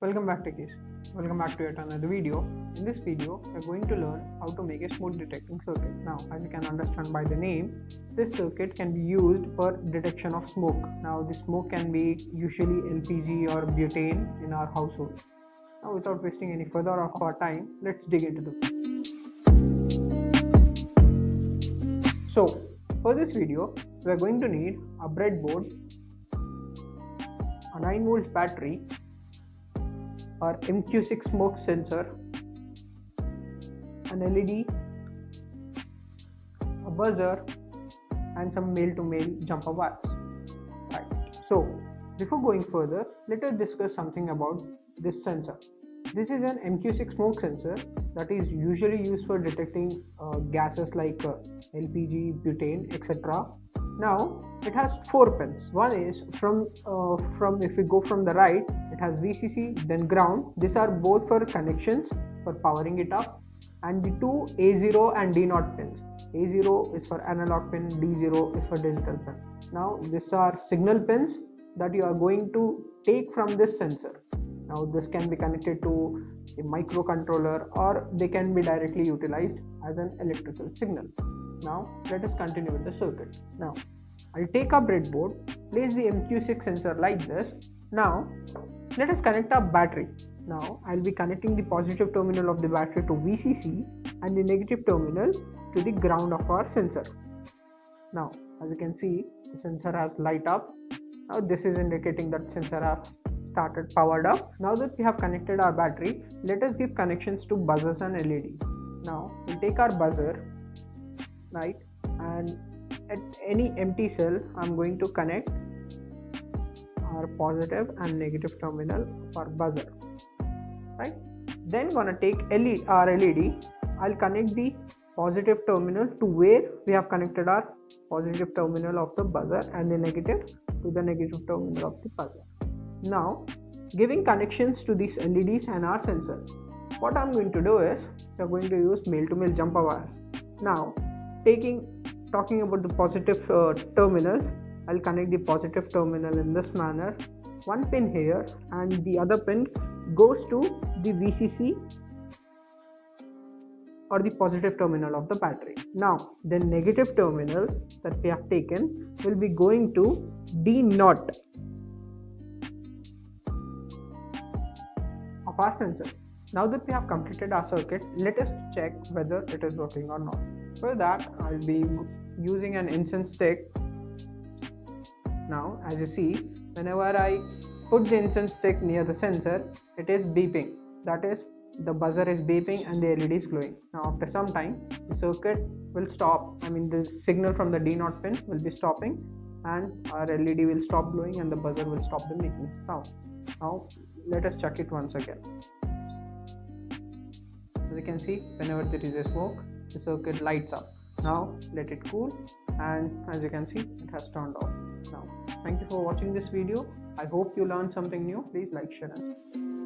Welcome back to techies. Welcome back to yet another video. In this video, we're going to learn how to make a smoke detecting circuit. Now, as you can understand by the name, this circuit can be used for detection of smoke. Now, the smoke can be usually LPG or butane in our household. Now, without wasting any further of our time, let's dig into the So, for this video, we're going to need a breadboard, a 9 volts battery, our MQ6 smoke sensor, an LED, a buzzer, and some male to male jumper wires. Right. So, before going further, let us discuss something about this sensor. This is an MQ6 smoke sensor that is usually used for detecting uh, gases like uh, LPG, butane, etc. Now it has four pins. One is from uh, from if we go from the right, it has VCC, then ground. These are both for connections for powering it up, and the two A0 and D0 pins. A0 is for analog pin, D0 is for digital pin. Now these are signal pins that you are going to take from this sensor now this can be connected to a microcontroller or they can be directly utilized as an electrical signal now let us continue with the circuit now i'll take a breadboard place the mq6 sensor like this. Now let us connect our battery. Now i'll be connecting the positive terminal of the battery to vcc and the negative terminal to the ground of our sensor. Now as you can see the sensor has light up. Now this is indicating that sensor has started powered up. Now that we have connected our battery let us give connections to buzzers and led now we'll take our buzzer right and at any empty cell i'm going to connect our positive and negative terminal of our buzzer right then gonna take LED, our led i'll connect the positive terminal to where we have connected our positive terminal of the buzzer and the negative to the negative terminal of the buzzer now, giving connections to these LEDs and our sensor. What I'm going to do is we're going to use male-to-male jumper wires. Now, taking talking about the positive uh, terminals, I'll connect the positive terminal in this manner. One pin here and the other pin goes to the VCC or the positive terminal of the battery. Now, the negative terminal that we have taken will be going to D naught of our sensor. Now that we have completed our circuit, let us check whether it is working or not. For that, I'll be using an incense stick. Now, as you see, whenever I put the incense stick near the sensor, it is beeping. That is, the buzzer is beeping and the LED is glowing. Now, after some time, the circuit will stop. I mean, the signal from the D0 pin will be stopping, and our LED will stop glowing, and the buzzer will stop the making sound. Now, let us check it once again you can see whenever there is a smoke the circuit lights up. Now let it cool and as you can see it has turned off. Now thank you for watching this video. I hope you learned something new. Please like share and subscribe